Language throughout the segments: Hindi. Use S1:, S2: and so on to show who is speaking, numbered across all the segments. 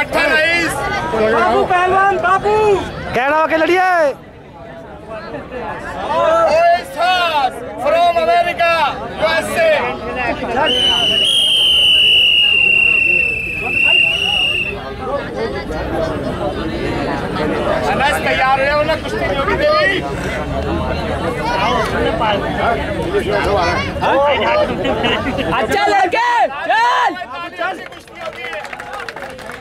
S1: पट्टा रईस।
S2: बाबू पहलवान बाबू।
S3: कहना के लड़िए
S1: फ्रॉम अमेरिका यूएसए अनस तैयार हो ना कुश्ती नहीं देवी
S2: अच्छा लड़के चल।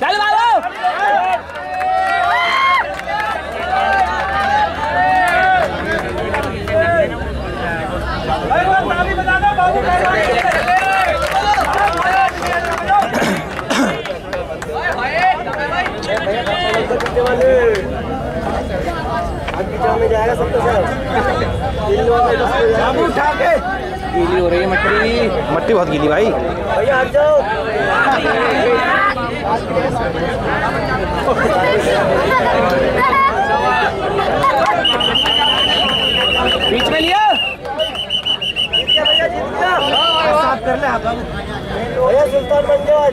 S2: चल बाबू
S3: बाबू उठा के
S2: गीली हो रही है मटरी
S3: मट्टी बहुत गीली भाई
S2: भैया हट जाओ बीच में लिया
S3: साफ़ कर ले हाथ बाबू
S2: भैया सुल्तान पंजाब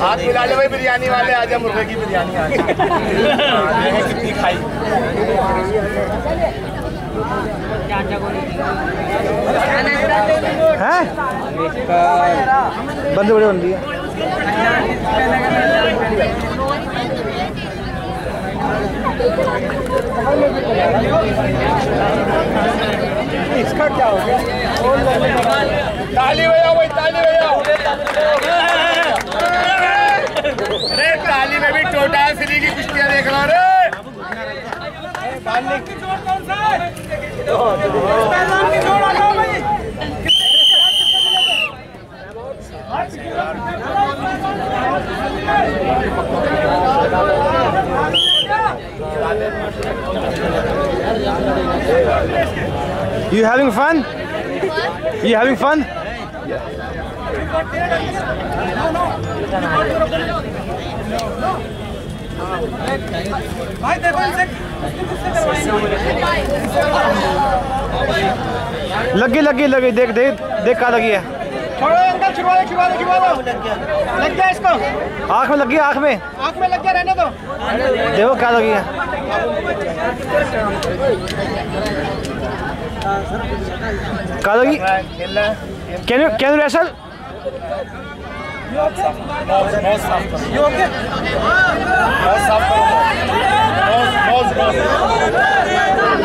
S3: हाथ
S1: मिला ले भाई, बिरयानी वाले, आजा मुर्गे की बिरयानी आ गई। कितनी खाई
S3: हैं बंद बड़े बन दिए You having fun? You having fun? लगी लगी लगी देख देख देख का लगी है
S1: छोड़ो अंकल छुड़वा दो छुड़वा दो छुड़वा दो लग गया इसको
S3: आँख में लगी आँख में
S1: आँख में लग गया रहने दो
S3: देखो क्या लगी है क्या लगी
S1: है
S3: कैन यू कैन यू रेसल
S1: साफ़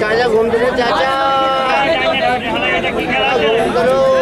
S2: चाचा घूमते रहो चाचा। घूम रहो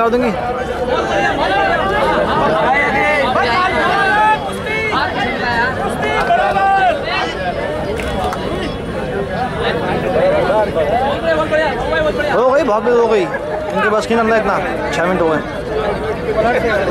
S2: कर
S3: दूँगी हो गई बहुत हो गई। इनके बस की इतना? छः मिनट हो गए।
S2: Gracias.